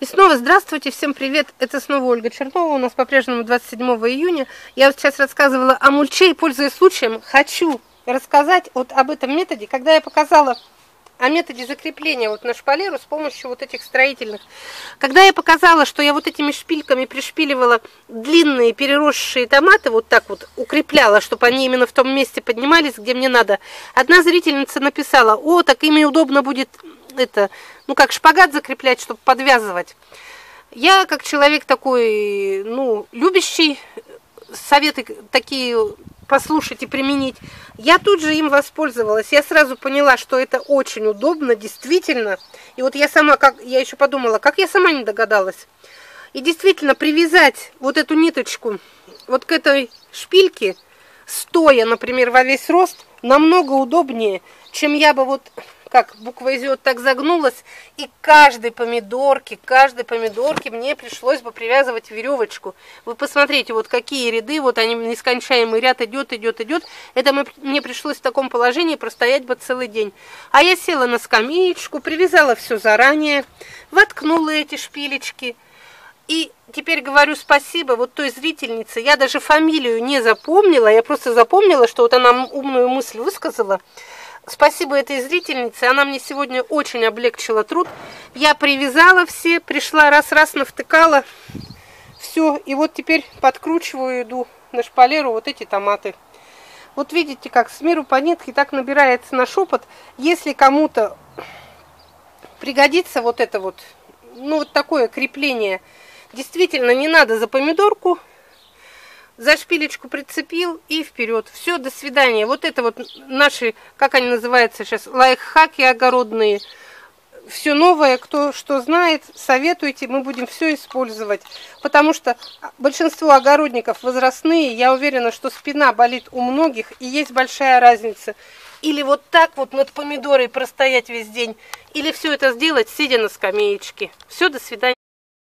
И снова здравствуйте, всем привет, это снова Ольга Чернова, у нас по-прежнему 27 июня. Я вот сейчас рассказывала о мульче и, пользуясь случаем, хочу рассказать вот об этом методе, когда я показала о методе закрепления вот на шпалеру с помощью вот этих строительных. Когда я показала, что я вот этими шпильками пришпиливала длинные переросшие томаты, вот так вот укрепляла, чтобы они именно в том месте поднимались, где мне надо, одна зрительница написала, о, так ими удобно будет это, ну как шпагат закреплять, чтобы подвязывать. Я как человек такой, ну, любящий советы такие послушать и применить, я тут же им воспользовалась. Я сразу поняла, что это очень удобно, действительно. И вот я сама, как я еще подумала, как я сама не догадалась. И действительно привязать вот эту ниточку вот к этой шпильке, стоя, например, во весь рост, намного удобнее, чем я бы вот как буква «З» так загнулась, и каждой помидорке, каждой помидорке мне пришлось бы привязывать веревочку. Вы посмотрите, вот какие ряды, вот они нескончаемый ряд идет, идет, идет. Это мы, мне пришлось в таком положении простоять бы целый день. А я села на скамеечку, привязала все заранее, воткнула эти шпилечки. И теперь говорю спасибо вот той зрительнице. Я даже фамилию не запомнила, я просто запомнила, что вот она умную мысль высказала. Спасибо этой зрительнице, она мне сегодня очень облегчила труд. Я привязала все, пришла раз-раз навтыкала, все, и вот теперь подкручиваю, иду на шпалеру вот эти томаты. Вот видите, как с миру по нитке так набирается наш опыт. Если кому-то пригодится вот это вот, ну вот такое крепление, действительно не надо за помидорку за шпилечку прицепил и вперед. Все, до свидания. Вот это вот наши, как они называются сейчас, лайфхаки огородные. Все новое, кто что знает, советуйте, мы будем все использовать. Потому что большинство огородников возрастные, я уверена, что спина болит у многих, и есть большая разница. Или вот так вот над помидорой простоять весь день, или все это сделать, сидя на скамеечке. Все, до свидания.